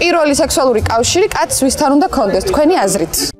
პირველი სექსუალური კავშირი კაცს ვისთან უნდა კონდეს თქვენი აზრით?